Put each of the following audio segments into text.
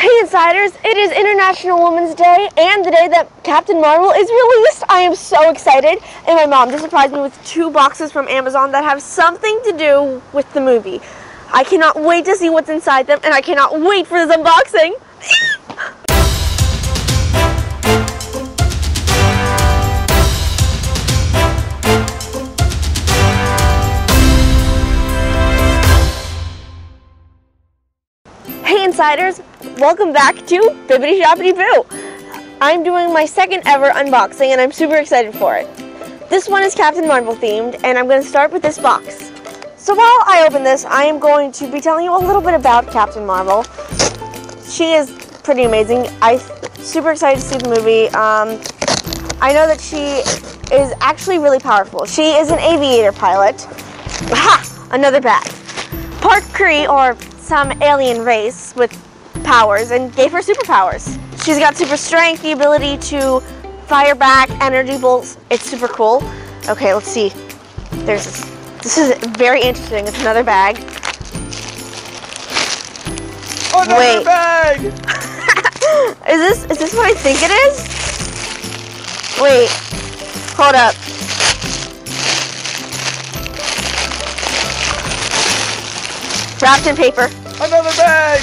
Hey Insiders, it is International Women's Day and the day that Captain Marvel is released. I am so excited and my mom just surprised me with two boxes from Amazon that have something to do with the movie. I cannot wait to see what's inside them and I cannot wait for this unboxing. Insiders, welcome back to Bippity Shoppity Boo. I'm doing my second ever unboxing and I'm super excited for it. This one is Captain Marvel themed and I'm going to start with this box. So while I open this, I am going to be telling you a little bit about Captain Marvel. She is pretty amazing. I'm super excited to see the movie. Um, I know that she is actually really powerful. She is an aviator pilot. Ha! Another bag. Park Kree, or some alien race with powers and gave her superpowers. She's got super strength, the ability to fire back energy bolts. It's super cool. Okay, let's see. There's this. This is very interesting. It's another bag. Another Wait. bag! Is this is this what I think it is? Wait. Hold up. Wrapped in paper. Another bag!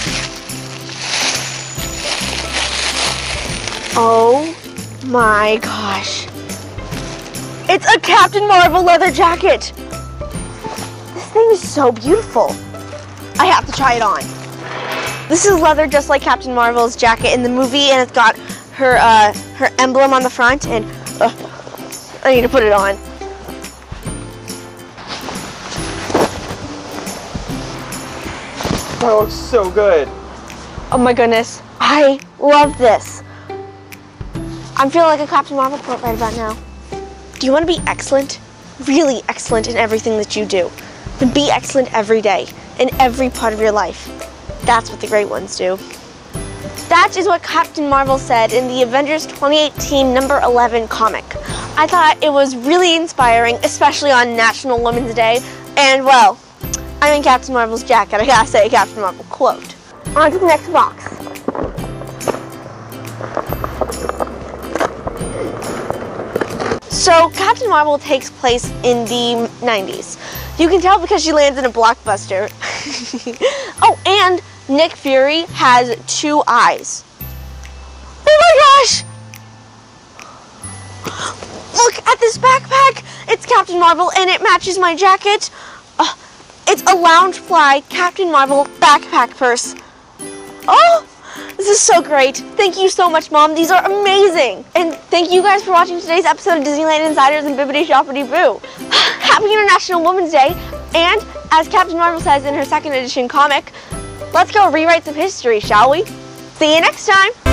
Oh my gosh. It's a Captain Marvel leather jacket. This thing is so beautiful. I have to try it on. This is leather just like Captain Marvel's jacket in the movie and it's got her uh, her emblem on the front and uh, I need to put it on. That looks so good. Oh my goodness. I love this. I'm feeling like a Captain Marvel quote right about now. Do you want to be excellent? Really excellent in everything that you do. Then be excellent every day, in every part of your life. That's what the great ones do. That is what Captain Marvel said in the Avengers 2018 number 11 comic. I thought it was really inspiring, especially on National Women's Day. And well, I'm in Captain Marvel's jacket. I gotta say Captain Marvel quote. On to the next box. So Captain Marvel takes place in the 90s. You can tell because she lands in a blockbuster. oh, and Nick Fury has two eyes. Oh my gosh! Look at this backpack! It's Captain Marvel and it matches my jacket. Uh, it's a Loungefly Captain Marvel backpack purse. Oh, this is so great. Thank you so much, Mom. These are amazing. And thank you guys for watching today's episode of Disneyland Insiders and Bippity Shoppity Boo. Happy International Women's Day. And as Captain Marvel says in her second edition comic, let's go rewrite some history, shall we? See you next time.